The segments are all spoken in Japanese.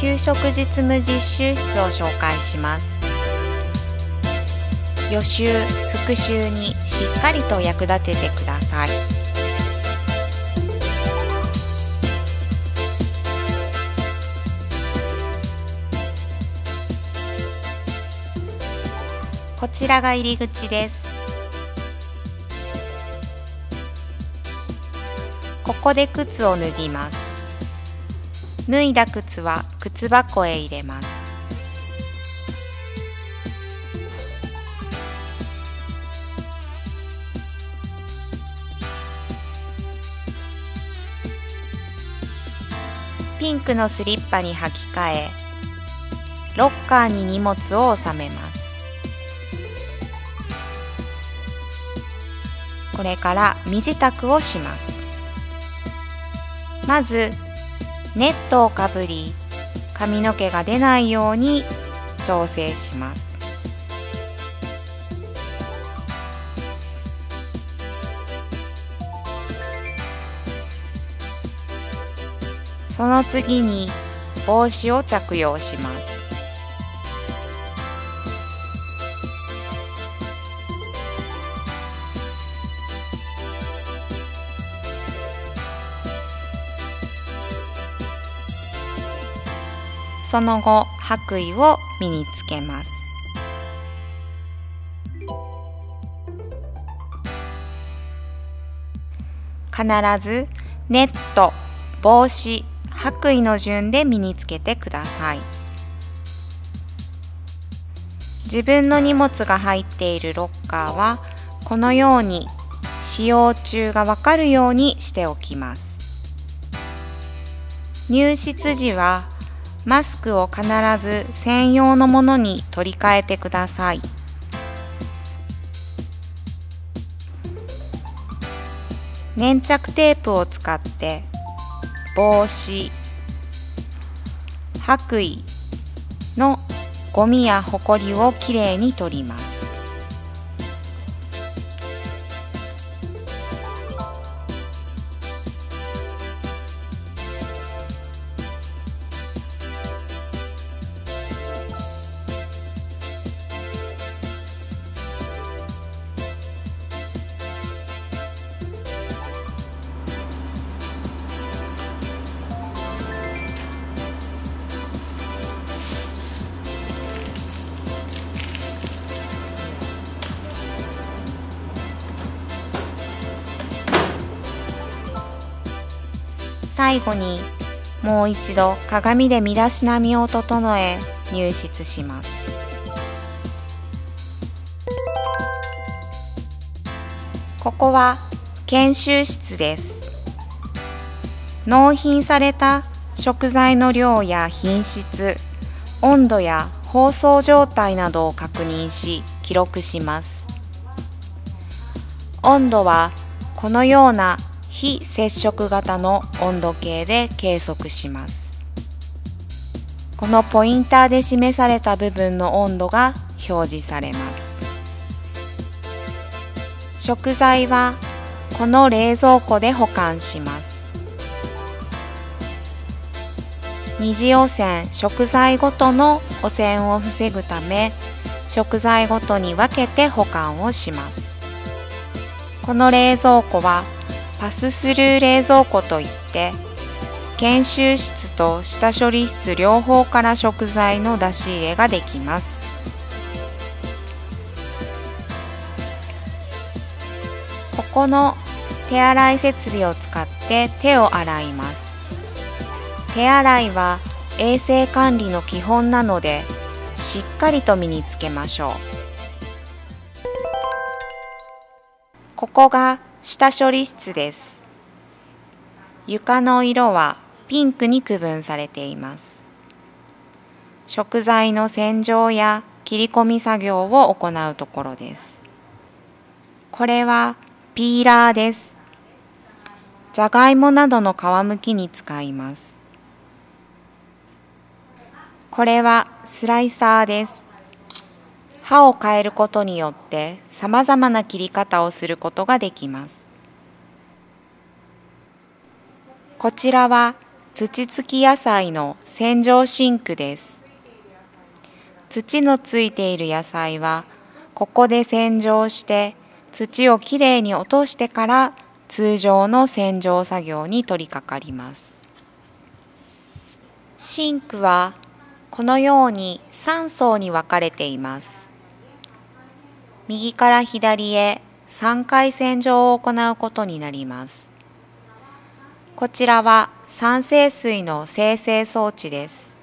給食実務実習室を紹介します。予習復習にしっかりと役立ててください。こちらが入り口です。ここで靴を脱ぎます。脱いだ靴は靴箱へ入れます。ピンクのスリッパに履き替えロッカーに荷物を収めます。これから身支度をします。まずネットをかぶり髪の毛が出ないように調整します。その次に帽子を着用します。その後白衣を身につけます。必ずネット帽子白衣の順で身につけてください。自分の荷物が入っているロッカーはこのように使用中がわかるようにしておきます。入室時はマスクを必ず専用のものに取り替えてください。粘着テープを使って帽子白衣のゴミやホコリをきれいに取ります。最後にもう一度鏡で身だしなみを整え入室します。ここは研修室です。納品された食材の量や品質温度や包装状態などを確認し記録します。温度はこのような非接触型の温度計で計測します。このポインターで示された部分の温度が表示されます。食材はこの冷蔵庫で保管します。二次汚染食材ごとの汚染を防ぐため食材ごとに分けて保管をします。この冷蔵庫はパススルー冷蔵庫といって研修室と下処理室両方から食材の出し入れができます。ここの手洗い設備を使って手を洗います。手洗いは衛生管理の基本なのでしっかりと身につけましょう。ここが下処理室です。床の色はピンクに区分されています。食材の洗浄や切り込み作業を行うところです。これはピーラーです。じゃがいもなどの皮むきに使います。これはスライサーです。刃を変えることによって様々な切り方をすることができます。こちらは土付き野菜の洗浄シンクです。土のついている野菜はここで洗浄して土をきれいに落としてから通常の洗浄作業に取り掛かります。シンクはこのように3層に分かれています。右から左へ3回洗浄を行うことになります。こちらは酸性水の生成装置です。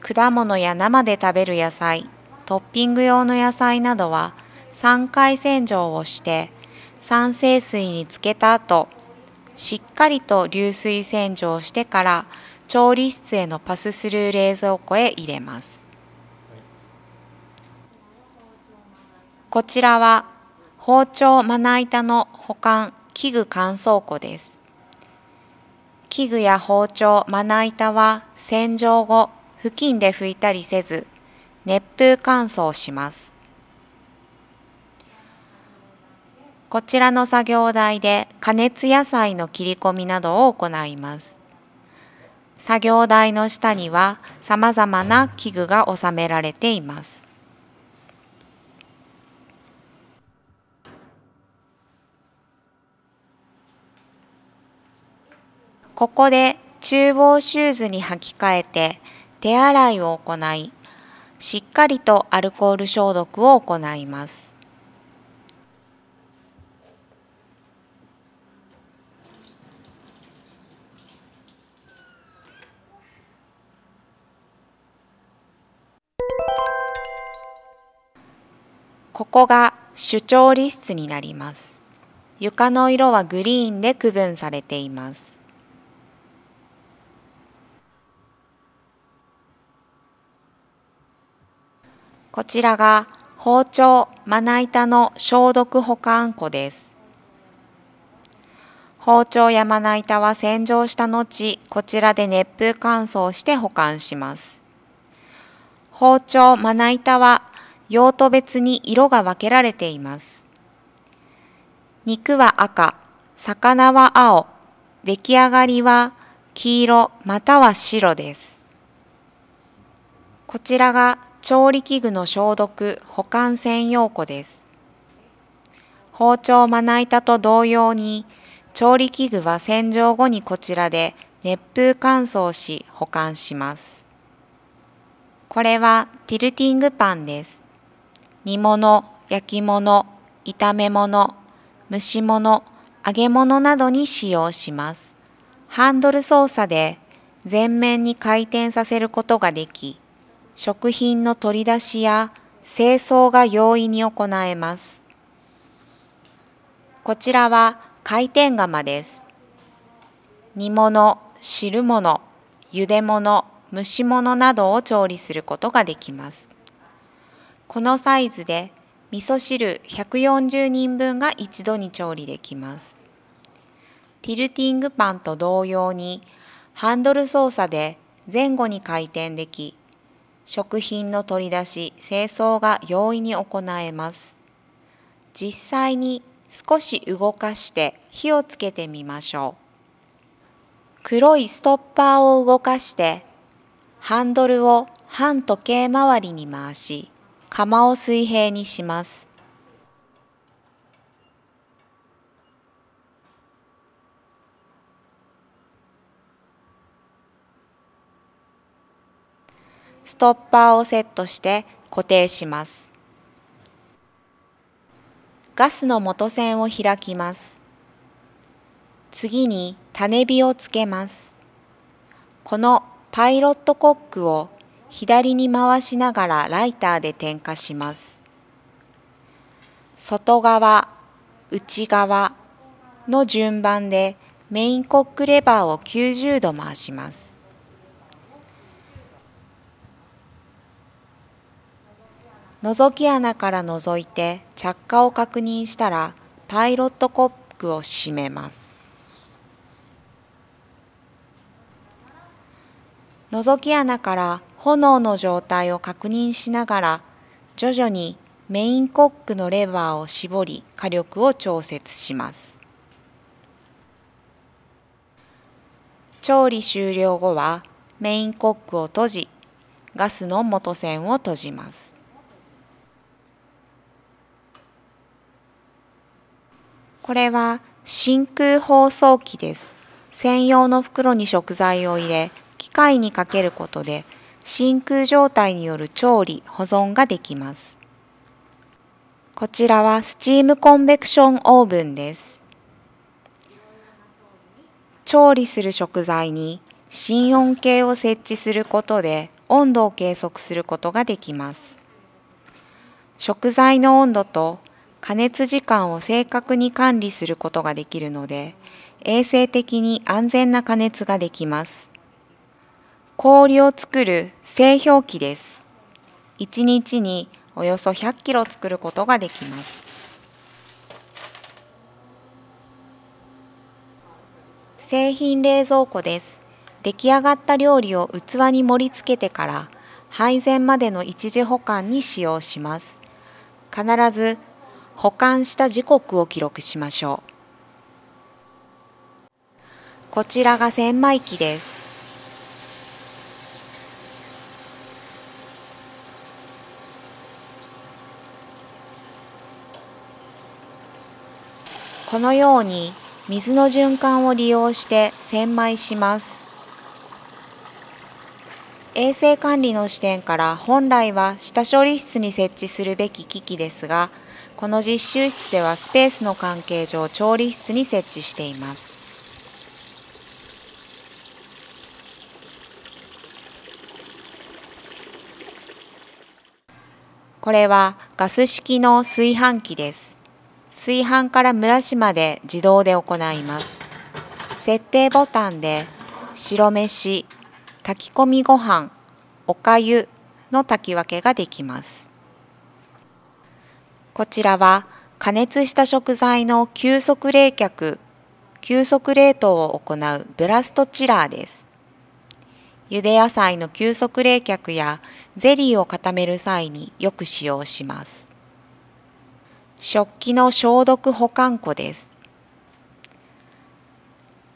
果物や生で食べる野菜、トッピング用の野菜などは3回洗浄をして酸性水につけた後、しっかりと流水洗浄してから調理室へのパススルー冷蔵庫へ入れます。こちらは包丁まな板の保管器具乾燥庫です。器具や包丁、まな板は洗浄後、布巾で拭いたりせず、熱風乾燥します。こちらの作業台で加熱野菜の切り込みなどを行います。作業台の下には様々な器具が収められています。ここで厨房シューズに履き替えて手洗いを行い、しっかりとアルコール消毒を行います。ここが主調理室になります。床の色はグリーンで区分されています。こちらが包丁、まな板の消毒保管庫です。包丁やまな板は洗浄した後、こちらで熱風乾燥して保管します。包丁、まな板は用途別に色が分けられています。肉は赤、魚は青、出来上がりは黄色または白です。こちらが調理器具の消毒・保管専用庫です。包丁まな板と同様に、調理器具は洗浄後にこちらで熱風乾燥し保管します。これはティルティングパンです。煮物、焼き物、炒め物、蒸し物、揚げ物などに使用します。ハンドル操作で全面に回転させることができ、食品の取り出しや清掃が容易に行えます。こちらは回転釜です。煮物、汁物、茹で物、蒸し物などを調理することができます。このサイズで味噌汁140人分が一度に調理できます。ティルティングパンと同様にハンドル操作で前後に回転でき食品の取り出し、清掃が容易に行えます。実際に少し動かして火をつけてみましょう。黒いストッパーを動かしてハンドルを反時計回りに回し、釜を水平にします。トッパーをセットして固定します。ガスの元栓を開きます。次に種火をつけます。このパイロットコックを左に回しながらライターで点火します。外側、内側の順番でメインコックレバーを90度回します。覗き穴から覗いて着火を確認したらパイロットコックを閉めます。覗き穴から炎の状態を確認しながら徐々にメインコックのレバーを絞り火力を調節します。調理終了後はメインコックを閉じ、ガスの元栓を閉じます。これは真空包装機です。専用の袋に食材を入れ、機械にかけることで真空状態による調理、保存ができます。こちらはスチームコンベクションオーブンです。調理する食材に心温計を設置することで温度を計測することができます。食材の温度と加熱時間を正確に管理することができるので、衛生的に安全な加熱ができます。氷を作る製氷機です。1日におよそ100キロ作ることができます。製品冷蔵庫です。出来上がった料理を器に盛り付けてから配膳までの一時保管に使用します。必ず保管した時刻を記録しましょう。こちらが千枚機です。このように水の循環を利用して洗米します。衛生管理の視点から本来は下処理室に設置するべき機器ですが、この実習室ではスペースの関係上調理室に設置しています。これはガス式の炊飯器です。炊飯から蒸らしまで自動で行います。設定ボタンで白飯、炊き込みご飯、おかゆの炊き分けができます。こちらは加熱した食材の急速冷却、急速冷凍を行うブラストチラーです。茹で野菜の急速冷却やゼリーを固める際によく使用します。食器の消毒保管庫です。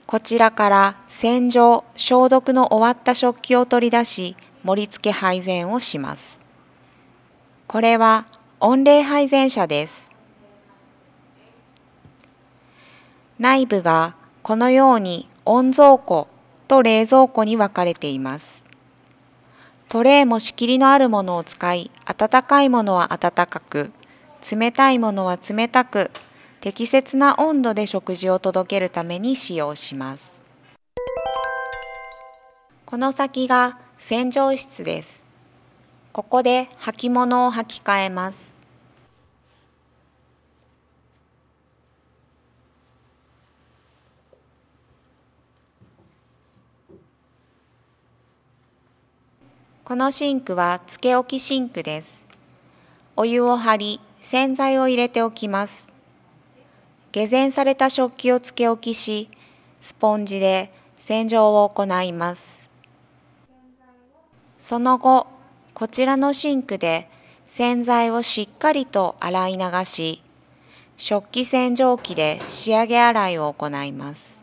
こちらから洗浄、消毒の終わった食器を取り出し、盛り付け配膳をします。これは温冷配膳車です。内部がこのように温蔵庫と冷蔵庫に分かれています。トレーも仕切りのあるものを使い、温かいものは温かく、冷たいものは冷たく、適切な温度で食事を届けるために使用します。この先が洗浄室です。ここで履物を履き替えます。このシンクはつけ置きシンクです。お湯を張り、洗剤を入れておきます。下膳された食器をつけ置きし、スポンジで洗浄を行います。その後、こちらのシンクで洗剤をしっかりと洗い流し、食器洗浄機で仕上げ洗いを行います。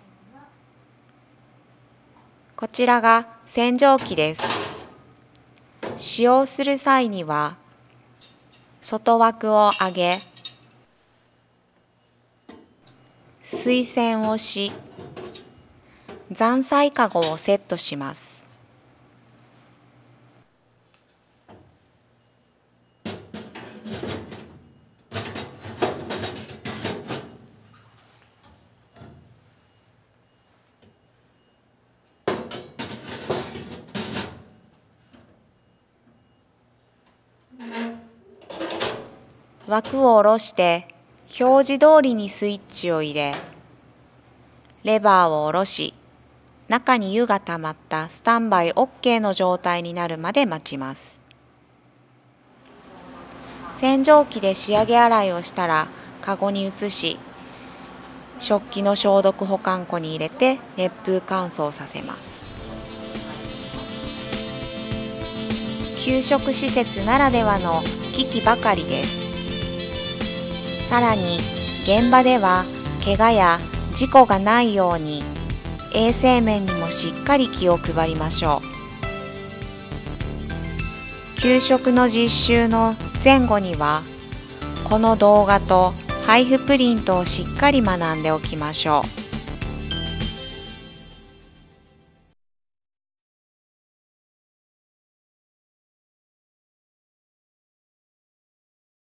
こちらが洗浄機です。使用する際には、外枠を上げ、水栓をし残菜かごをセットします枠を下ろして表示通りにスイッチを入れ、レバーを下ろし、中に湯が溜まったスタンバイ OK の状態になるまで待ちます。洗浄機で仕上げ洗いをしたら、カゴに移し、食器の消毒保管庫に入れて熱風乾燥させます。給食施設ならではの機器ばかりです。さらに現場では怪我や事故がないように衛生面にもしっかり気を配りましょう。給食の実習の前後にはこの動画と配布プリントをしっかり学んでおきましょう。